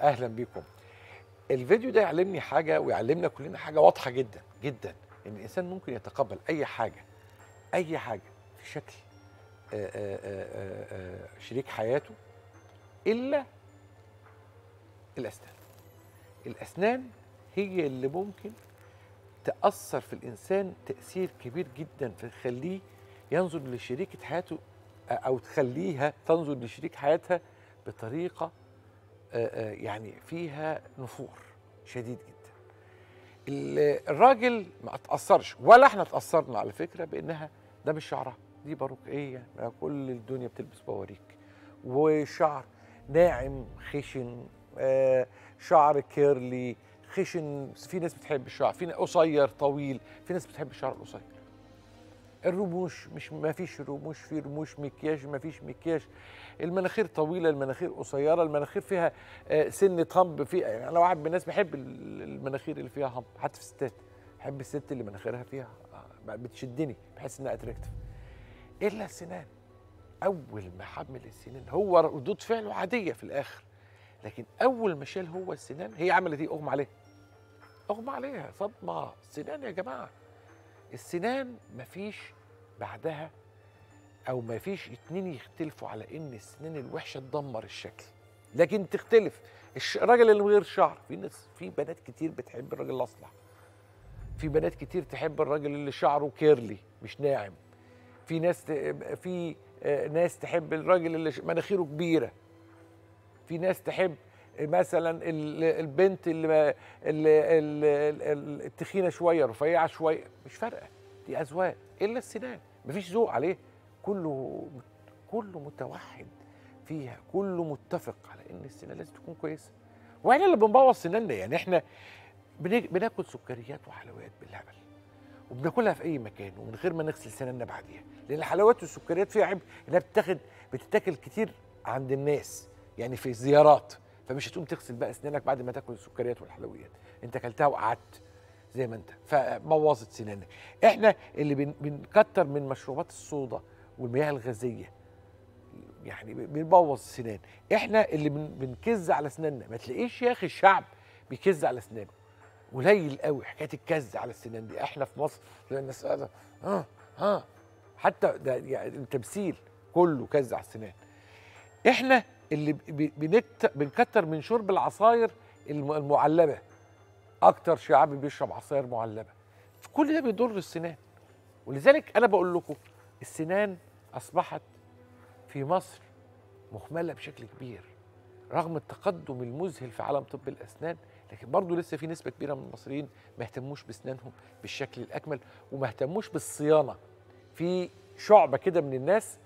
أهلا بيكم. الفيديو ده يعلمني حاجة ويعلمنا كلنا حاجة واضحة جدا جدا إن الإنسان ممكن يتقبل أي حاجة أي حاجة في شكل شريك حياته إلا الأسنان. الأسنان هي اللي ممكن تأثر في الإنسان تأثير كبير جدا تخليه ينظر لشريكة حياته أو تخليها تنظر لشريك حياتها بطريقة يعني فيها نفور شديد جدا. الراجل ما اتاثرش ولا إحنا اتاثرنا على فكرة بأنها ده مش شعرها دي باروك يعني كل الدنيا بتلبس بواريك. وشعر ناعم خشن آه شعر curly خشن في ناس بتحب الشعر في قصير طويل في ناس بتحب الشعر القصير. الرموش مش ما فيش رموش في رموش مكياج ما فيش مكياج. المناخير طويلة المناخير قصيرة المناخير فيها سنه همب في يعني أنا واحد من الناس بحب المناخير اللي فيها همب حتى في الستات. بحب الست اللي مناخيرها فيها بتشدني بحس إنها اتراكتيف إلا السنان. أول ما حمل السنان هو ردود فعله عادية في الآخر. لكن أول ما شال هو السنان هي عملت إيه؟ أغمى عليها. أغمى عليها صدمة. السنان يا جماعة. السنان مفيش بعدها أو مفيش اتنين يختلفوا على إن السنان الوحشة تدمر الشكل. لكن تختلف. الراجل اللي غير شعر. في ناس في بنات كتير بتحب الراجل الأصلع. في بنات كتير تحب الراجل اللي شعره كيرلي مش ناعم. في ناس في ناس تحب الراجل اللي مناخيره كبيرة. في ناس تحب مثلا البنت اللي, اللي التخينة شوية رفيعة شوية. مش فارقة. دي أذواق. إلا السنان. مفيش ذوق عليه. كله كله متوحد فيها كله متفق على إن السنان لازم تكون كويسة. وإحنا اللي بنبوظ سناننا يعني إحنا بناكل سكريات وحلويات بالهبل وبناكلها في أي مكان ومن غير ما نغسل سناننا بعديها. لأن الحلويات والسكريات فيها عيب إنها بتاخد بتتاكل كتير عند الناس يعني في الزيارات. فمش هتقوم تغسل بقى اسنانك بعد ما تاكل السكريات والحلويات. أنت أكلتها وقعدت. زي ما انت. فبوظت سنانك. إحنا اللي بن بنكتر من مشروبات الصودا والمياه الغازية. يعني بنبوظ السنان. إحنا اللي بن بنكز على اسناننا ما تلاقيش يا أخي الشعب بيكز على اسنانه قليل قوي حكاية الكز على السنان دي. إحنا في مصر الناس ها ها. حتى ده يعني التمثيل كله كز على السنان. إحنا اللي بنكت... بنكتر من شرب العصاير المعلبة. أكتر شعب بيشرب عصاير معلبة. كل ده بيضر السنان. ولذلك أنا بقول لكم السنان أصبحت في مصر مهملة بشكل كبير رغم التقدم المذهل في عالم طب الأسنان لكن برضه لسه في نسبة كبيرة من المصريين ما اهتموش بأسنانهم بالشكل الأكمل وما اهتموش بالصيانة. في شعبة كده من الناس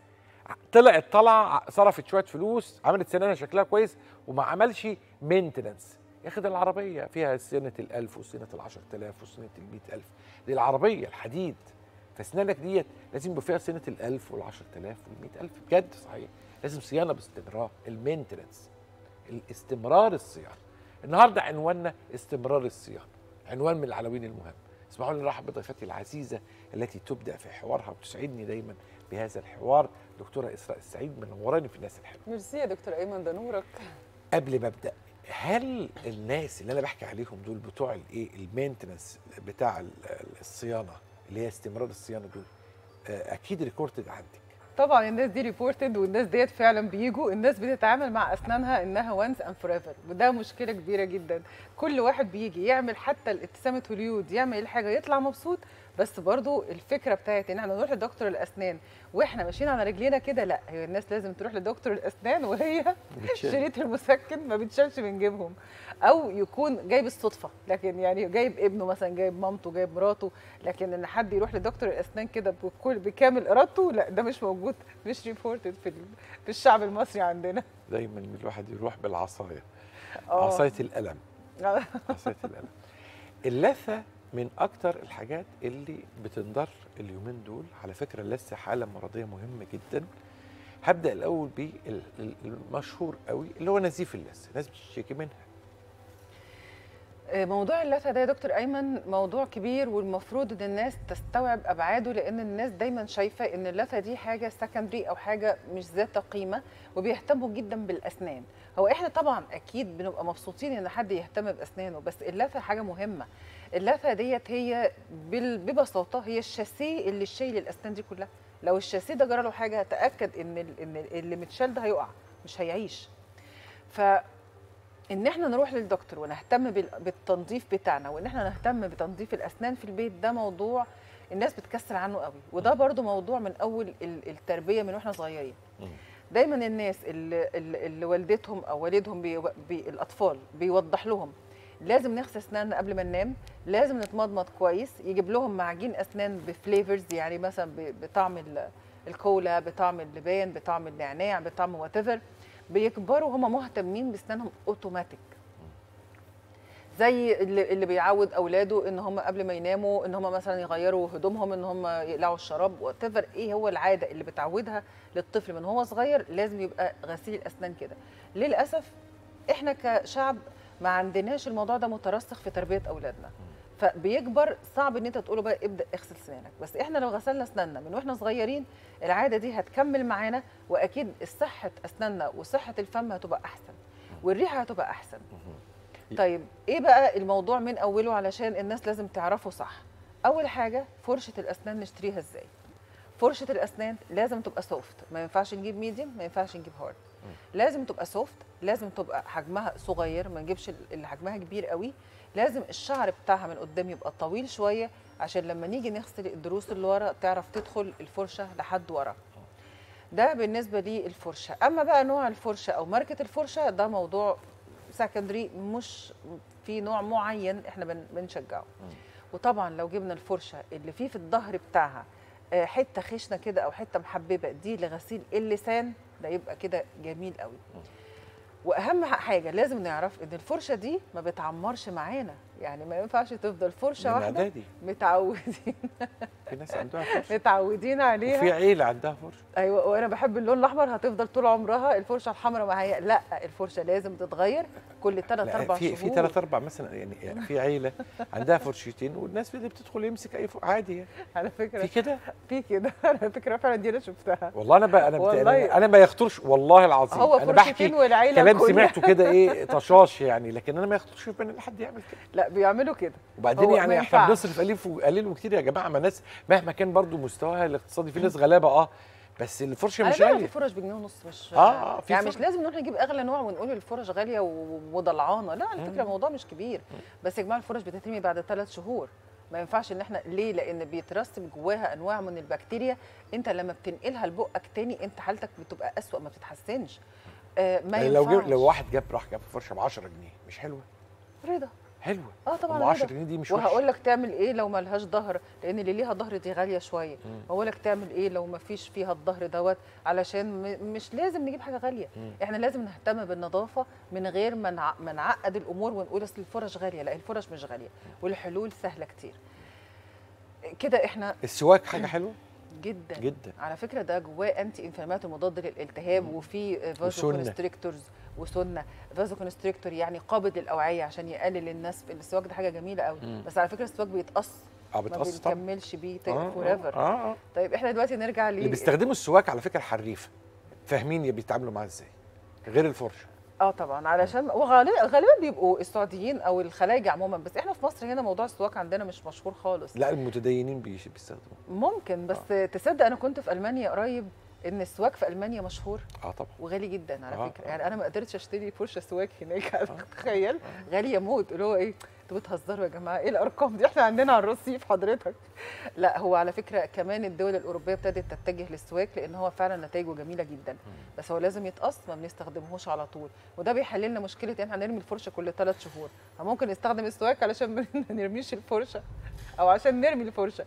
طلعت طلع صرفت شوية فلوس عملت سنانها شكلها كويس وما عملش maintenance ياخد العربية فيها سنة ال1000 وسنة ال10000 وسنة ال100000 دي العربية الحديد. فاسنانك ديت لازم يبقى فيها سنة ال1000 وال10000 وال100000 بجد صحيح. لازم صيانة باستمرار. ال maintenance الاستمرار الصيانة. النهارده عنواننا استمرار الصيانة. عنوان من العناوين المهمه اسمحوا لي نرحب بضيفتي العزيزة التي تبدأ في حوارها وتسعدني دايما بهذا الحوار دكتورة إسراء السعيد منوراني في الناس الحلوة. ميرسي يا دكتور أيمن ده نورك. قبل ما أبدأ هل الناس اللي أنا بحكي عليهم دول بتوع الايه ال maintenance بتاع الصيانة اللي هي استمرار الصيانة دول أكيد recorded عندك. طبعا الناس دي reported والناس ديت فعلا بيجوا الناس بتتعامل مع أسنانها إنها once and forever وده مشكلة كبيرة جدا. كل واحد بيجي يعمل حتى الابتسامة هوليود يعمل الحاجة يطلع مبسوط بس برضو الفكرة بتاعت إن إحنا نروح لدكتور الأسنان وإحنا ماشيين على رجلينا كده لا هي الناس لازم تروح لدكتور الأسنان وهي شريط المسكن ما بتشالش من جيبهم. أو يكون جايب الصدفة لكن يعني جايب ابنه مثلا جايب مامته جايب مراته لكن إن حد يروح لدكتور الأسنان كده بكل بكامل إرادته لا ده مش موجود مش ريبورتد في في الشعب المصري عندنا. دايما الواحد يروح بالعصاية. عصاية القلم عصاية القلم اللثة من أكتر الحاجات اللي بتنضر اليومين دول على فكرة اللثه حالة مرضية مهمة جدا. هبدأ الأول بالمشهور قوي اللي هو نزيف اللثه الناس بتشتكي منها. موضوع اللثة ده يا دكتور أيمن موضوع كبير والمفروض إن الناس تستوعب أبعاده لأن الناس دايما شايفة إن اللثة دي حاجة سكندري أو حاجة مش ذات قيمة وبيهتموا جدا بالأسنان. هو إحنا طبعا أكيد بنبقى مبسوطين إن حد يهتم بأسنانه بس اللثة حاجة مهمة. اللثة ديت هي ببساطة هي الشاسيه اللي شايل الأسنان دي كلها. لو الشاسيه ده جرى له حاجة تاكد إن اللي متشال ده هيقع مش هيعيش. ف إن إحنا نروح للدكتور ونهتم بال- بالتنظيف بتاعنا وإن إحنا نهتم بتنظيف الأسنان في البيت ده موضوع الناس بتكسل عنه قوي. وده برضو موضوع من أول ال- التربية من وإحنا صغيرين. دايما الناس اللي, اللي والدتهم أو والدهم بي بي الأطفال بيوضح لهم لازم نغسل أسناننا قبل ما ننام لازم نتمضمض كويس يجيب لهم معجين أسنان ب flavors يعني مثلا بطعم ال- الكولا بطعم اللبان بطعم النعناع بطعم وات بيكبروا هم مهتمين باسنانهم اوتوماتيك زي اللي, اللي بيعود أولاده إن هم قبل ما يناموا إن هم مثلا يغيروا هدومهم إن هم يقلعوا الشراب وات إيه هو العادة اللي بتعودها للطفل من هو صغير؟ لازم يبقى غسيل الأسنان كده. للأسف إحنا كشعب ما عندناش الموضوع ده مترسخ في تربية أولادنا. فبيكبر صعب إن أنت تقوله بقى ابدأ اغسل اسنانك بس إحنا لو غسلنا أسناننا من وإحنا صغيرين العادة دي هتكمل معانا وأكيد صحة أسناننا وصحة الفم هتبقى أحسن والريحة هتبقى أحسن. طيب إيه بقى الموضوع من أوله علشان الناس لازم تعرفه صح؟ أول حاجة فرشة الأسنان نشتريها إزاي؟ فرشة الأسنان لازم تبقى soft ما ينفعش نجيب medium ما ينفعش نجيب hard لازم تبقى soft لازم تبقى حجمها صغير ما نجيبش اللي حجمها كبير قوي. لازم الشعر بتاعها من قدام يبقى طويل شوية عشان لما نيجي نغسل الضروس اللي ورا تعرف تدخل الفرشة لحد ورا. ده بالنسبة للفرشة. أما بقى نوع الفرشة أو ماركة الفرشة ده موضوع سكندري مش في نوع معين إحنا بن- بنشجعه. وطبعا لو جبنا الفرشة اللي فيه في الظهر بتاعها آه، حتة خشنة كده أو حتة محببة دي لغسيل اللسان ده يبقى كده جميل قوي وأهم حاجة لازم نعرف إن الفرشة دي ما بتعمرش معانا. يعني ما ينفعش تفضل فرشة واحدة متعودين. في ناس عندها فرشة. متعودين عليها. وفي عيلة عندها فرشة. أيوه وأنا بحب اللون الأحمر هتفضل طول عمرها. الفرشة الحمراء معايا لأ الفرشة لازم تتغير كل 3 لا 4 في شهور. في ثلاث أربع مثلا يعني في عيلة عندها فرشتين والناس اللي بتدخل يمسك أي فوق عادي يعني. على فكرة. في كده؟ في كده. على فكرة فعلا دي أنا شفتها. والله أنا بقى أنا والله. أنا ما يخطرش والله العظيم. هو أنا بحكي كلام كلها. سمعته كده إيه طشاش يعني لكن أنا ما يخطرش في بالي إن حد يعمل كده. لا بيعملوا كده. وبعدين يعني إحنا. بنصرف قليل قليل وكتير يا جماعة ما ناس مهما كان برضو مستواها الاقتصادي في ناس غلابة آه بس الفرشة مش فكرة في غالية. فرش بجنيه ونص مش آه، آه، في يعني فرش. مش لازم نروح نجيب أغلى نوع ونقول الفرش غالية وضلعانه لا على فكرة الموضوع مش كبير. بس يا جماعة الفرش بتترمي بعد ثلاث شهور. ما ينفعش إن إحنا ليه؟ لأن بيترسب جواها أنواع من البكتيريا. أنت لما بتنقلها لبقك تاني أنت حالتك بتبقى أسوأ ما بتتحسنش. آه ما يعني ينفعش لو جيب لو واحد جاب راح جاب فرشة ب 10 جنيه مش حلوة؟ رضا. حلوة. آه طبعا أم 10 رضا. جنيه دي مش وهقول لك تعمل إيه لو ما لهاش ظهر لأن اللي ليها ظهر دي غالية شوية. هقول لك تعمل إيه لو ما فيش فيها الظهر دوت علشان مش لازم نجيب حاجة غالية. مم. إحنا لازم نهتم بالنظافة من غير ما نع- ما نعقد الأمور ونقول أصل الفرش غالية. لا الفرش مش غالية. والحلول سهلة كتير. كده إحنا السواك حاجة حلوة؟ جدا. جدا. على فكرة ده جواه anti-inflammatory مضاد للالتهاب وفي vaso. constrictors وسنة. vasoconstrictor يعني قابض للأوعية عشان يقلل الناس السواك ده حاجة جميلة قوي. مم. بس على فكرة السواك بيتقص. آه ما بتقص طبعا. بنكملش بيه آه، forever آه آه. آه. طيب إحنا دلوقتي نرجع اللي ليه بيستخدموا السواك على فكرة الحريفه فاهمين بيتعاملوا معاه إزاي. غير الفرشة. آه طبعا علشان وغالبا غالبا بيبقوا السعوديين أو الخلايجة عموما بس إحنا في مصر هنا موضوع السواك عندنا مش مشهور خالص. لا المتدينين بيستخدموه. ممكن بس تصدق أنا كنت في ألمانيا قريب إن السواك في ألمانيا مشهور. آه طبعا. وغالي جدا على آه، فكرة. آه. يعني أنا ما قدرتش أشتري فرشه سواك هناك تخيل غاليه موت اللي هو إيه؟ أنتوا بتهزروا يا جماعة؟ إيه الأرقام دي؟ إحنا عندنا على الرصيف حضرتك. لا هو على فكرة كمان الدول الأوروبية ابتدت تتجه للسواك لأن هو فعلا نتائجه جميلة جدا. بس هو لازم يتقص ما بنستخدمهوش على طول. وده بيحل لنا مشكلة إن إحنا نرمي الفرشة كل ثلاث شهور. فممكن نستخدم السواك علشان ما نرميش الفرشة أو عشان نرمي الفرشة.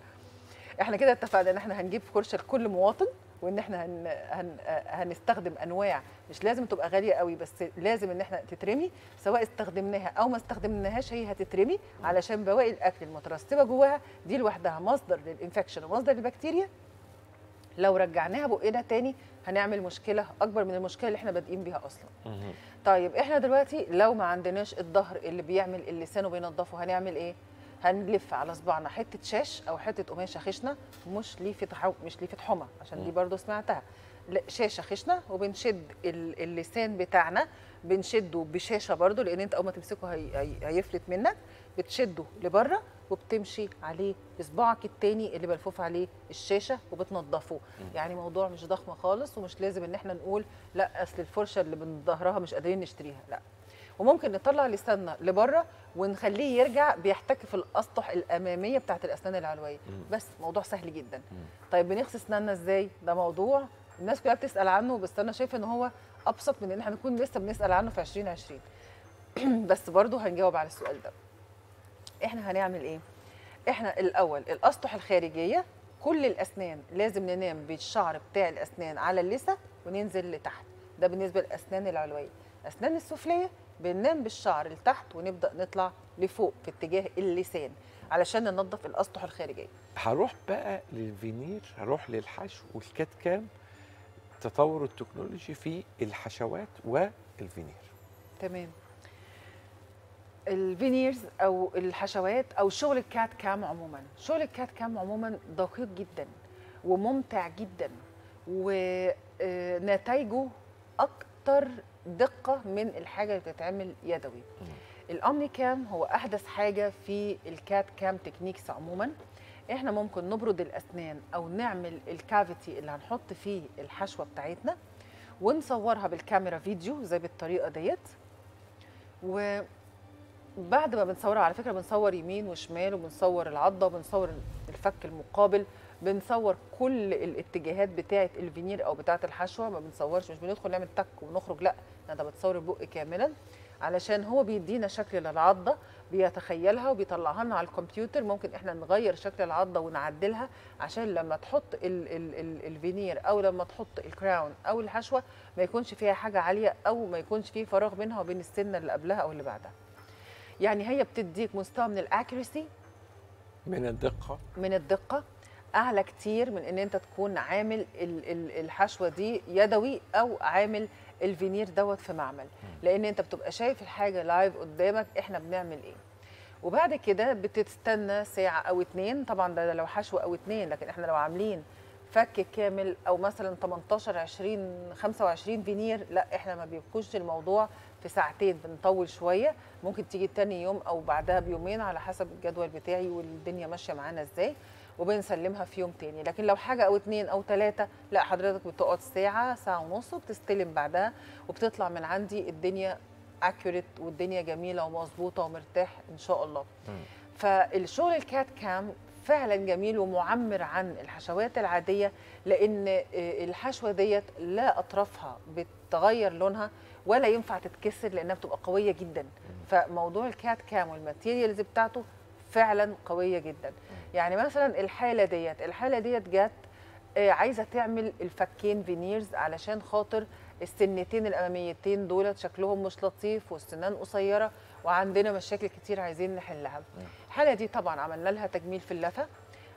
إحنا كده اتفقنا إن إحنا هنجيب فرشة لكل مواطن وإن إحنا هن هن هنستخدم أنواع مش لازم تبقى غالية قوي بس لازم إن إحنا تترمي سواء استخدمناها أو ما استخدمناهاش هي هتترمي علشان بواقي الأكل المترسبه جواها. دي لوحدها مصدر للإنفكشن ومصدر للبكتيريا. لو رجعناها بقنا تاني هنعمل مشكلة أكبر من المشكلة اللي إحنا بادئين بيها أصلا. طيب إحنا دلوقتي لو ما عندناش الظهر اللي بيعمل اللسان وبينضفه هنعمل إيه؟ هنلف على صباعنا حتة شاش أو حتة قماشه خشنه مش ليفة حو... مش ليفة حمى عشان دي. برضو سمعتها. لا، شاشه خشنه وبنشد ال- اللسان بتاعنا بنشده بشاشة برضو لأن أنت أول ما تمسكه هي... هي... هيفلت منك. بتشده لبره وبتمشي عليه بصباعك التاني اللي ملفوف عليه الشاشة وبتنضفه. يعني موضوع مش ضخم خالص ومش لازم إن إحنا نقول لا أصل الفرشة اللي من ظهرها مش قادرين نشتريها لا. وممكن نطلع لساننا لبره ونخليه يرجع بيحتك في الأسطح الأمامية بتاعت الأسنان العلوية. بس موضوع سهل جدا. طيب بنغسل أسناننا إزاي؟ ده موضوع الناس كلها بتسأل عنه بس أنا شايفة إن هو أبسط من إن إحنا نكون لسه بنسأل عنه في 2020 بس برضه هنجاوب على السؤال ده. إحنا هنعمل إيه؟ إحنا الأول الأسطح الخارجية كل الأسنان لازم ننام بالشعر بتاع الأسنان على اللثة وننزل لتحت. ده بالنسبة للأسنان العلوية. الاسنان السفلية بننام بالشعر لتحت ونبدأ نطلع لفوق في اتجاه اللسان علشان ننظف الأسطح الخارجية. هروح بقى للفينير هروح للحشو وال CAD/CAM تطور التكنولوجي في الحشوات والفينير. تمام. ال veneers أو الحشوات أو شغل ال CAD/CAM عموما؟ شغل ال CAD/CAM عموما دقيق جدا وممتع جدا ونتائجه أكتر دقة من الحاجة اللي بتتعمل يدوي. ال Omnicam هو أحدث حاجة في ال CAD/CAM techniques عموما. إحنا ممكن نبرد الأسنان أو نعمل ال cavity اللي هنحط فيه الحشوة بتاعتنا ونصورها بالكاميرا فيديو زي بالطريقة ديت. وبعد ما بنصورها على فكرة بنصور يمين وشمال وبنصور العضة وبنصور الفك المقابل بنصور كل الاتجاهات بتاعة الفينير أو بتاعة الحشوة ما بنصورش مش بندخل نعمل تك ونخرج لأ ده بتصور البق كاملا علشان هو بيدينا شكل للعضة بيتخيلها وبيطلعها لنا على الكمبيوتر ممكن إحنا نغير شكل العضة ونعدلها عشان لما تحط ال ال ال الفينير أو لما تحط ال crown أو الحشوة ما يكونش فيها حاجة عالية أو ما يكونش فيه فراغ بينها وبين السنة اللي قبلها أو اللي بعدها. يعني هي بتديك مستوى من ال accuracy؟ من الدقة. من الدقة. أعلى كتير من إن أنت تكون عامل ال- ال- الحشوة دي يدوي أو عامل الفينير دوت في معمل. لأن أنت بتبقى شايف الحاجة live قدامك إحنا بنعمل إيه. وبعد كده بتستنى ساعة أو اتنين. طبعا ده لو حشوة أو اتنين لكن إحنا لو عاملين فك كامل أو مثلا 18 20 25 فينير لا إحنا ما بيبقوش الموضوع في ساعتين بنطول شوية. ممكن تيجي تاني يوم أو بعدها بيومين على حسب الجدول بتاعي والدنيا ماشية معانا إزاي وبنسلمها في يوم تاني. لكن لو حاجة أو اتنين أو تلاتة لا حضرتك بتقعد ساعة ساعة ونص وبتستلم بعدها وبتطلع من عندي الدنيا اكيوريت والدنيا جميلة ومظبوطة ومرتاح إن شاء الله. فالشغل الكات كام فعلا جميل ومعمر عن الحشوات العادية لأن آه، الحشوة ديت لا أطرافها بتغير لونها ولا ينفع تتكسر لأنها بتبقى قوية جدا. فموضوع ال CAD CAM وال materials بتاعته فعلا قوية جدا. يعني مثلا الحالة ديت الحالة ديت جت آه، عايزة تعمل الفكين veneers علشان خاطر السنتين الأماميتين دولت شكلهم مش لطيف والسنان قصيرة وعندنا مشاكل كتير عايزين نحلها. الحالة دي طبعا عملنا لها تجميل في اللثة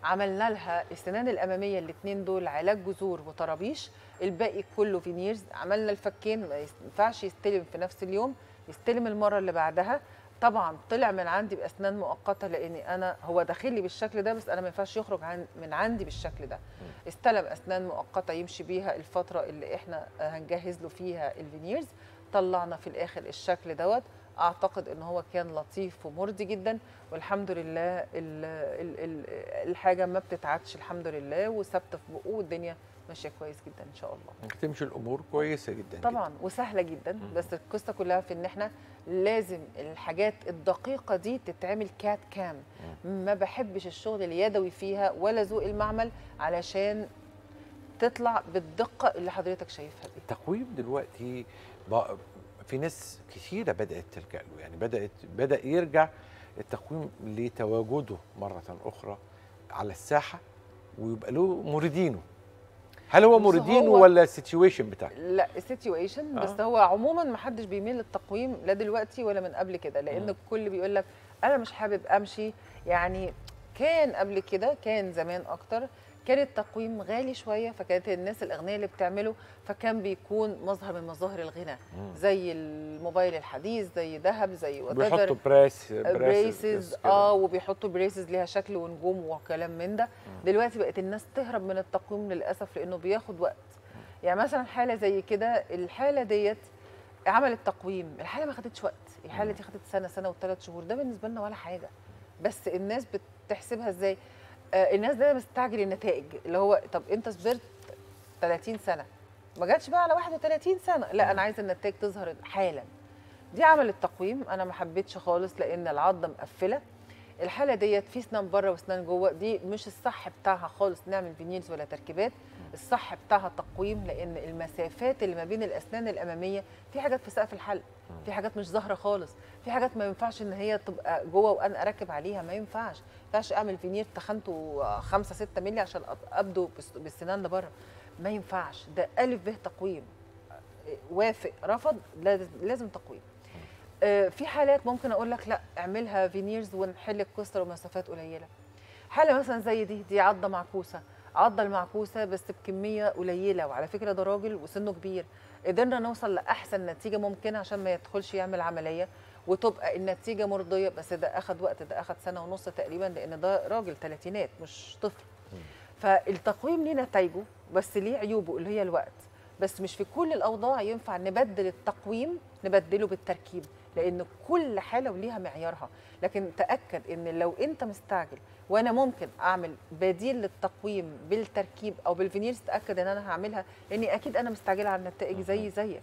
عملنا لها السنان الأمامية الاثنين دول علاج جذور وطرابيش الباقي كله veneers عملنا الفكين ما ينفعش يستلم في نفس اليوم يستلم المرة اللي بعدها. طبعا طلع من عندي بأسنان مؤقتة لأني أنا هو داخل لي بالشكل ده بس أنا ما ينفعش يخرج عن من عندي بالشكل ده. استلم أسنان مؤقتة يمشي بيها الفترة اللي إحنا هنجهز له فيها ال veneers طلعنا في الآخر الشكل دوت. أعتقد إن هو كان لطيف ومرضي جدا والحمد لله ال ال ال الحاجة ما بتتعدش الحمد لله وثابتة في بقه والدنيا ماشية كويس جدا إن شاء الله. تمشي الأمور كويسة جدا طبعا وسهلة جدا بس القصة كلها في إن إحنا لازم الحاجات الدقيقة دي تتعمل كات كام. ما بحبش الشغل اليدوي فيها ولا ذوق المعمل علشان تطلع بالدقة اللي حضرتك شايفها دي. التقويم دلوقتي في ناس كثيرة بدأت تلجأ له يعني بدأت بدأ يرجع التقويم لتواجده مرة أخرى على الساحة ويبقى له مريدينه هل هو هو- ولا ال situation بتاعه لا ال situation آه. بس هو عموما ما حدش بيميل للتقويم لا دلوقتي ولا من قبل كده لأن مم. الكل بيقول لك أنا مش حابب أمشي يعني كان قبل كده كان زمان أكتر كان التقويم غالي شوية فكانت الناس الأغنياء اللي بتعمله فكان بيكون مظهر من مظاهر الغنى. زي الموبايل الحديث زي ذهب زي whatever. بيحطوا براس braces آه وبيحطوا braces ليها شكل ونجوم وكلام من ده. دلوقتي بقت الناس تهرب من التقويم للأسف لأنه بياخد وقت. يعني مثلا حالة زي كده الحالة ديت عملت تقويم. الحالة ما خدتش وقت. الحالة دي خدت سنة سنة وثلاث شهور. ده بالنسبة لنا ولا حاجة. بس الناس بتحسبها إزاي؟ آه الناس دايما مستعجل النتائج اللي هو طب انت صبرت 30 سنة؟ ما جاتش بقى على 31 سنة. لا أنا عايزة النتائج تظهر حالا. دي عملت تقويم أنا ما حبيتش خالص لأن العضة مقفلة. الحالة ديت في أسنان بره وأسنان جوه دي مش الصح بتاعها خالص نعمل veneers ولا تركيبات. الصح بتاعها تقويم لأن المسافات اللي ما بين الأسنان الأمامية في حاجات في سقف الحلق في حاجات مش ظاهرة خالص في حاجات ما ينفعش إن هي تبقى جوه وأنا أركب عليها ما ينفعش. ما ينفعش أعمل فينير تخنته 5 6 مللي عشان أبدو بالس- بالسنان اللي بره ما ينفعش. ده ألف ب تقويم. وافق. رفض لازم لازم تقويم. آه، في حالات ممكن أقول لك لا اعملها فينيرز ونحل الكسر ومسافات قليلة. حالة مثلا زي دي دي عضة معكوسة. عضة المعكوسة بس بكمية قليلة وعلى فكرة ده راجل وسنه كبير. قدرنا نوصل لأحسن نتيجة ممكنة عشان ما يدخلش يعمل عملية وتبقى النتيجة مرضية. بس ده أخد وقت ده أخد سنة ونص تقريبا لأن ده راجل ثلاثينات مش طفل. فالتقويم ليه نتائجه بس ليه عيوبه اللي هي الوقت. بس مش في كل الأوضاع ينفع نبدل التقويم نبدله بالتركيب لأن كل حالة وليها معيارها. لكن تأكد إن لو أنت مستعجل وأنا ممكن أعمل بديل للتقويم بالتركيب أو بال veneers تأكد إن أنا هعملها لأني أكيد أنا مستعجلة على النتائج زي زيك.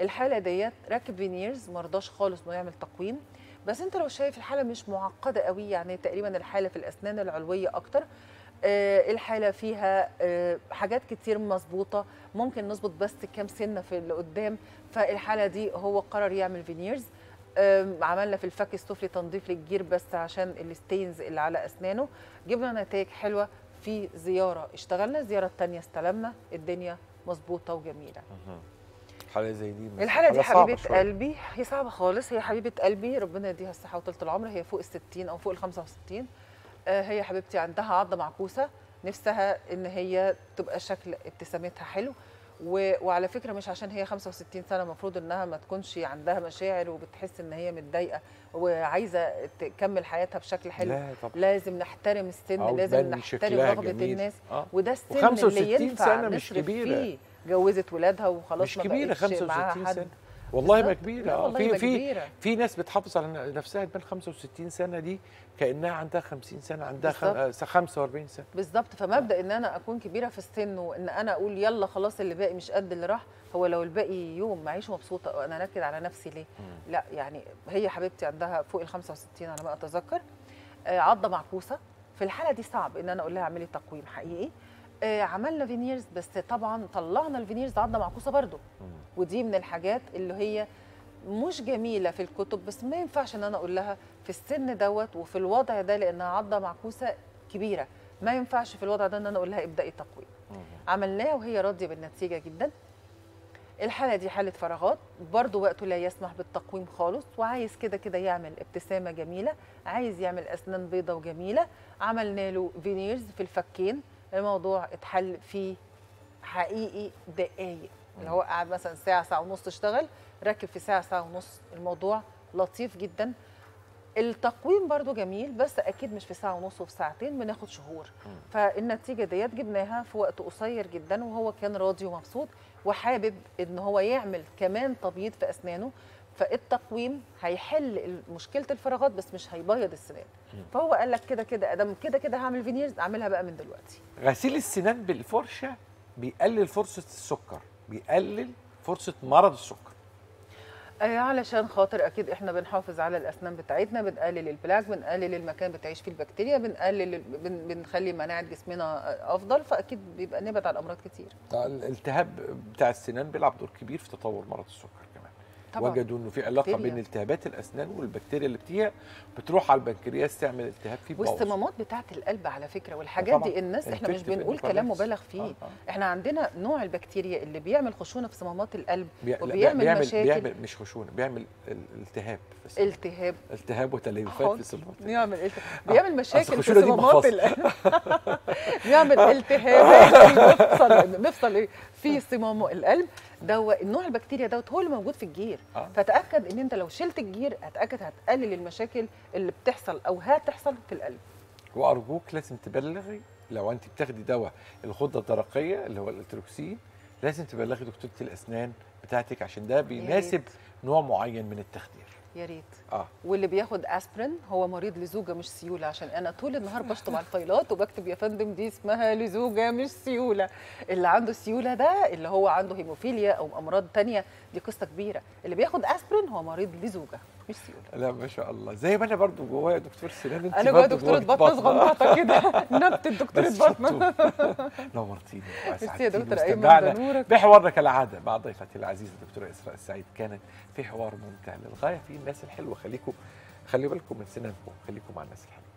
الحالة ديت راكب veneers مرضاش خالص إنه يعمل تقويم. بس أنت لو شايف الحالة مش معقدة قوي يعني تقريبا الحالة في الأسنان العلوية أكتر الحالة فيها آه، حاجات كتير مظبوطة. ممكن نظبط بس كام سنة في اللي قدام. فالحالة دي هو قرر يعمل veneers عملنا في الفك السفلي تنظيف للجير بس عشان ال stains اللي على أسنانه. جبنا نتائج حلوة في زيارة. اشتغلنا الزياره الثانية استلمنا. الدنيا مظبوطة وجميلة. حالة زي دي الحالة دي حبيبة. قلبي هي صعبة خالص. هي حبيبة قلبي. ربنا يديها الصحة وطولة العمر. هي فوق ال 60 أو فوق ال 65 آه، هي حبيبتي عندها عضة معكوسة نفسها إن هي تبقى شكل ابتسامتها حلو و... وعلى فكرة مش عشان هي 65 سنة المفروض إنها ما تكونش عندها مشاعر وبتحس إن هي متضايقة وعايزة تكمل حياتها بشكل حلو لا طبعا لازم نحترم السن لازم نحترم رغبة جميل. الناس آه. وده السن و65 اللي ينفع سنة مش كبيرة. فيه جوزت ولادها وخلاص مش كبيرة بقتش معاها 65 حد. سنة والله ما. كبيرة. والله في في. في ناس بتحافظ على نفسها تبان 65 سنة دي كأنها عندها 50 سنة عندها خم... آه، 45 سنة. بالظبط. فمبدأ إن أنا أكون كبيرة في السن وإن أنا أقول يلا خلاص اللي باقي مش قد اللي راح هو لو الباقي يوم معيش مبسوطة وأنا أنكد على نفسي ليه؟ لا يعني هي حبيبتي عندها فوق ال 65 على ما أتذكر. آه، عضة معكوسة. في الحالة دي صعب إن أنا أقول لها اعملي تقويم حقيقي. آه، عملنا veneers بس طبعا طلعنا ال veneers عضه معكوسة برضو ودي من الحاجات اللي هي مش جميلة في الكتب بس ما ينفعش إن أنا أقول لها في السن دوت وفي الوضع ده لأنها عضه معكوسة كبيرة. ما ينفعش في الوضع ده إن أنا أقول لها ابدأي تقويم عملناها وهي راضية بالنتيجة جدا. الحالة دي حالة فراغات. برضو وقته لا يسمح بالتقويم خالص وعايز كده كده يعمل ابتسامة جميلة عايز يعمل أسنان بيضه وجميله عملنا له فينيرز في الفكين. الموضوع اتحل في حقيقي دقايق. اللي هو قاعد مثلا ساعة ساعة ونص اشتغل راكب في ساعة ساعة ونص. الموضوع لطيف جدا. التقويم برضو جميل بس أكيد مش في ساعة ونص وفي ساعتين بناخد شهور. فالنتيجة ديت جبناها في وقت قصير جدا وهو كان راضي ومبسوط وحابب إن هو يعمل كمان تبييض في أسنانه. فالتقويم هيحل مشكلة الفراغات بس مش هيبيض السنان. فهو قال لك كده كده أدام كده كده هعمل فينيرز أعملها بقى من دلوقتي. غسيل السنان بالفرشة بيقلل فرصة السكر بيقلل فرصة مرض السكر. آه، علشان خاطر أكيد إحنا بنحافظ على الأسنان بتاعتنا بنقلل البلاك بنقلل المكان بتعيش فيه البكتيريا بنقلل بن بنخلي مناعة جسمنا آه، أفضل فأكيد بيبقى نبعد عن أمراض كتير. الالتهاب بتاع السنان بيلعب دور كبير في تطور مرض السكر. طبعا وجدوا إنه في علاقة بكتيريا. بين التهابات الأسنان والبكتيريا اللي بتيها بتروح على البنكرياس تعمل التهاب فيه بوظ. والصمامات بتاعه القلب على فكرة والحاجات. دي الناس إحنا مش بنقول كلام. مبالغ فيه آه، آه. إحنا عندنا نوع البكتيريا اللي بيعمل خشونة في صمامات القلب بي... وبيعمل بيعمل مشاكل. بيعمل مش خشونة بيعمل ال- التهاب في. التهاب التهاب وتليفات. في الصمامات بيعمل التهاب بيعمل مشاكل في صمامات. القلب بيعمل التهابات في مفصل مفصل إيه في صمام القلب ده النوع البكتيريا دوت هو اللي موجود في الجير. آه. فتأكد إن أنت لو شلت الجير هتأكد هتقلل المشاكل اللي بتحصل أو هتحصل في القلب. وأرجوك لازم تبلغي لو أنت بتاخدي دواء الغده الدرقية اللي هو الألتروكسين لازم تبلغي دكتورة الأسنان بتاعتك عشان ده بيناسب نوع معين من التخدير. يا ريت. آه. واللي بياخد اسبرين هو مريض لزوجة مش سيولة عشان أنا طول النهار بشطب على الفايلات وبكتب يا فندم دي اسمها لزوجة مش سيولة. اللي عنده سيولة ده اللي هو عنده هيموفيليا أو أمراض تانية دي قصة كبيرة. اللي بياخد اسبرين هو مريض لزوجة. مش سيوله لا ما شاء الله. زي ما أنا برضو جوايا دكتور سنان أنت أنا جوا برضو دكتورة جواك بطن صغنطه كده. نبت دكتورة بس بطن شطوط. نورتيني. ميرسي يا دكتور أيمن نورك بحوارنا كالعادة مع ضيفتي العزيزة الدكتورة إسراء السعيد كانت في حوار ممتع للغاية في الناس الحلوة. خليكم خلي بالكم من سنانكم خليكم مع الناس الحلوة.